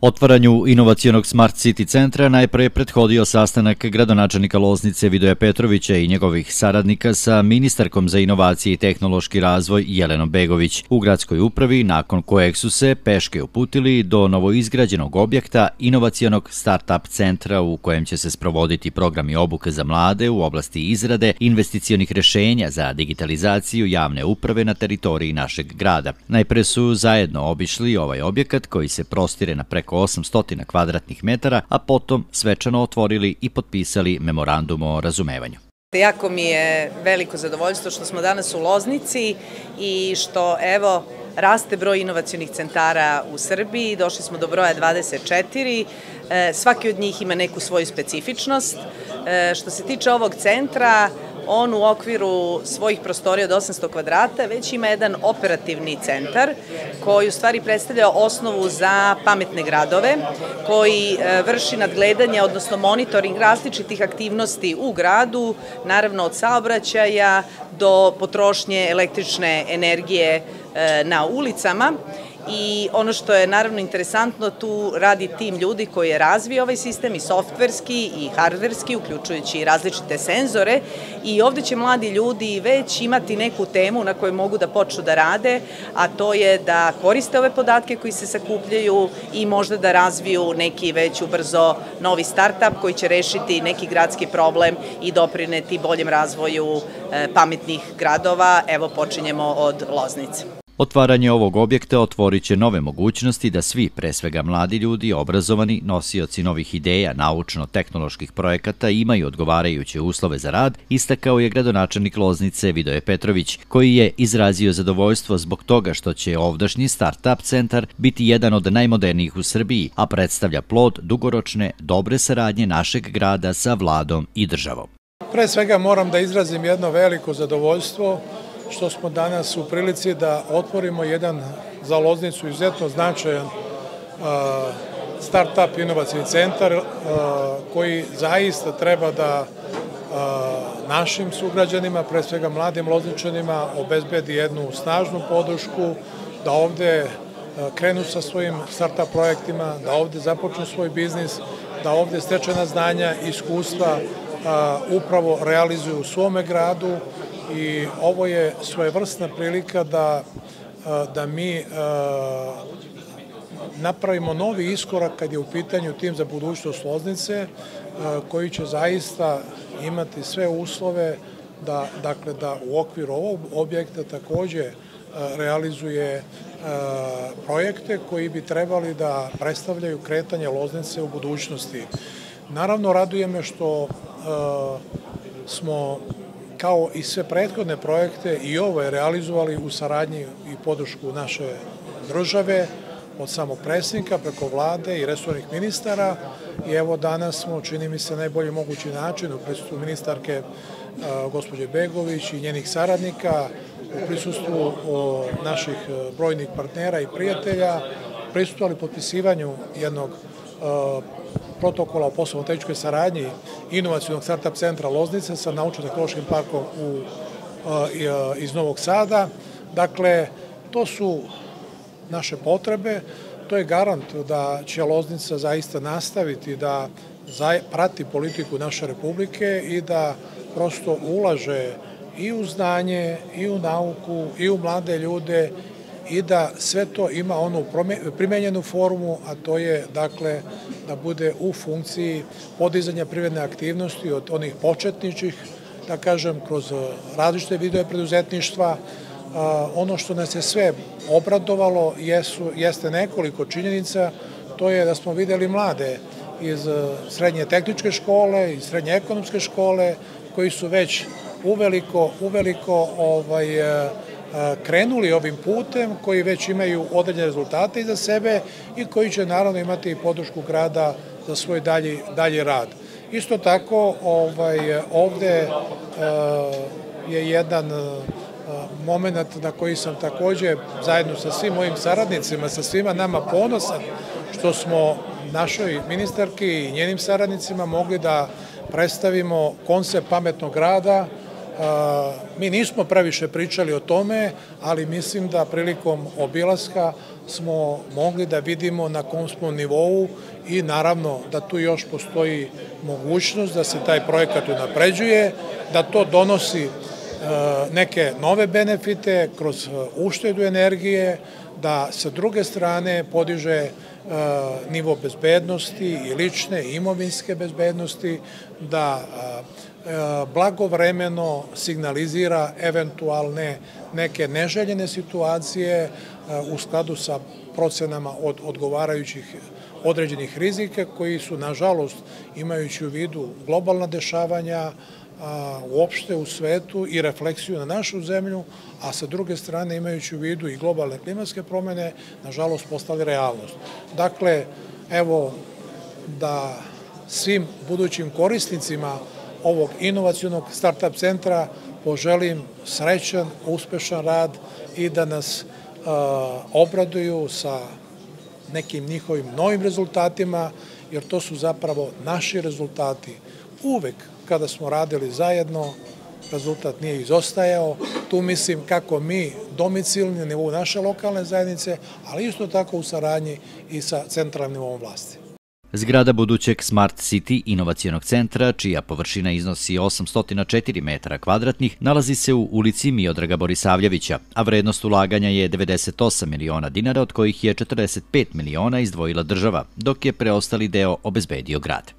Otvaranju inovacijonog Smart City centra najpre je prethodio sastanak gradonačelnika Loznice Vidoja Petrovića i njegovih saradnika sa ministarkom za inovacije i tehnološki razvoj Jelenom Begović u gradskoj upravi, nakon kojeg su se peške uputili do novoizgrađenog objekta inovacijonog start-up centra u kojem će se sprovoditi programi obuke za mlade u oblasti izrade investicionih rešenja za digitalizaciju javne uprave na teritoriji našeg grada. Najpre su zajedno obišli ovaj objekat koji se prostire na preko preko 800 kvadratnih metara, a potom svečano otvorili i potpisali memorandum o razumevanju. Jako mi je veliko zadovoljstvo što smo danas u Loznici i što evo raste broj inovacijonih centara u Srbiji, došli smo do broja 24, e, svaki od njih ima neku svoju specifičnost. E, što se tiče ovog centra, on u okviru svojih prostorija od 800 kvadrata već ima jedan operativni centar koji u stvari predstavlja osnovu za pametne gradove, koji e, vrši nadgledanje, odnosno monitoring različitih aktivnosti u gradu, naravno od saobraćaja do potrošnje električne energije e, na ulicama i ono što je naravno interesantno, tu radi tim ljudi koji je razvio ovaj sistem i softverski i hardverski, uključujući različite senzore i ovde će mladi ljudi već imati neku temu na kojoj mogu da počnu da rade, a to je da koriste ove podatke koji se sakupljaju i možda da razviju neki već ubrzo novi startup koji će rešiti neki gradski problem i doprineti boljem razvoju e, pametnih gradova. Evo počinjemo od Loznice. Otvaranje ovog objekta otvorit će nove mogućnosti da svi, pre svega mladi ljudi, obrazovani, nosioci novih ideja, naučno-tehnoloških projekata imaju odgovarajuće uslove za rad, istakao je gradonačelnik Loznice Vidoje Petrović, koji je izrazio zadovoljstvo zbog toga što će ovdašnji start-up centar biti jedan od najmodernijih u Srbiji, a predstavlja plod dugoročne, dobre saradnje našeg grada sa vladom i državom. Pre svega moram da izrazim jedno veliko zadovoljstvo što smo danas u prilici da otvorimo jedan za Loznicu izuzetno značajan start-up inovacijni centar koji zaista treba da našim sugrađanima, pre svega mladim lozničanima, obezbedi jednu snažnu podršku, da ovde krenu sa svojim start-up projektima, da ovde započnu svoj biznis, da ovde stečena znanja iskustva upravo realizuju u svome gradu, i ovo je svojevrsna prilika da, da mi napravimo novi iskorak kad je u pitanju tim za budućnost Loznice, koji će zaista imati sve uslove da, dakle, da u okviru ovog objekta takođe realizuje projekte koji bi trebali da predstavljaju kretanje Loznice u budućnosti. Naravno, raduje me što smo kao i sve prethodne projekte i ovo je realizovali u saradnji i podršku naše države, od samog predsjednika preko vlade i resornih ministara. I evo danas smo, čini mi se, najbolji mogući način u prisustvu ministarke gospođe Begović i njenih saradnika, u prisustvu naših brojnih partnera i prijatelja, prisustvali potpisivanju jednog protokola o poslovno-tehničkoj saradnji inovacijonog startup centra Loznice sa naučno-tehnološkim parkom u, iz Novog Sada. Dakle, to su naše potrebe, to je garant da će Loznica zaista nastaviti da prati politiku naše republike i da prosto ulaže i u znanje, i u nauku, i u mlade ljude i da sve to ima onu primenjenu formu, a to je dakle da bude u funkciji podizanja privredne aktivnosti od onih početničih, da kažem, kroz različite vidove preduzetništva. Ono što nas je sve obradovalo jesu, jeste nekoliko činjenica, to je da smo videli mlade iz srednje tehničke škole, iz srednje ekonomske škole, koji su već uveliko, uveliko ovaj, krenuli ovim putem, koji već imaju određene rezultate iza sebe i koji će naravno imati podršku grada za svoj dalji, dalji rad. Isto tako, ovaj, ovde je jedan moment na koji sam takođe zajedno sa svim mojim saradnicima, sa svima nama ponosan što smo našoj ministarki i njenim saradnicima mogli da predstavimo koncept pametnog grada, Mi nismo previše pričali o tome, ali mislim da prilikom obilaska smo mogli da vidimo na kom smo nivou i naravno da tu još postoji mogućnost da se taj projekat unapređuje, da to donosi e, neke nove benefite kroz e, uštedu energije, da sa druge strane podiže e, nivo bezbednosti i lične i imovinske bezbednosti, da blagovremeno signalizira eventualne neke neželjene situacije u skladu sa procenama od odgovarajućih određenih rizika koji su, nažalost, imajući u vidu globalna dešavanja, uopšte u svetu i refleksiju na našu zemlju, a sa druge strane imajući u vidu i globalne klimatske promene, nažalost, postali realnost. Dakle, evo da svim budućim korisnicima ovog inovacijonog startup centra poželim srećan, uspešan rad i da nas obraduju sa nekim njihovim novim rezultatima, jer to su zapravo naši rezultati. Uvek kada smo radili zajedno, rezultat nije izostajao. Tu mislim kako mi domicilni na nivou naše lokalne zajednice, ali isto tako u saradnji i sa centralnim nivom vlasti. Zgrada budućeg Smart City inovacijonog centra, čija površina iznosi 804 metara kvadratnih, nalazi se u ulici Miodraga Borisavljevića, a vrednost ulaganja je 98 miliona dinara, od kojih je 45 miliona izdvojila država, dok je preostali deo obezbedio grad.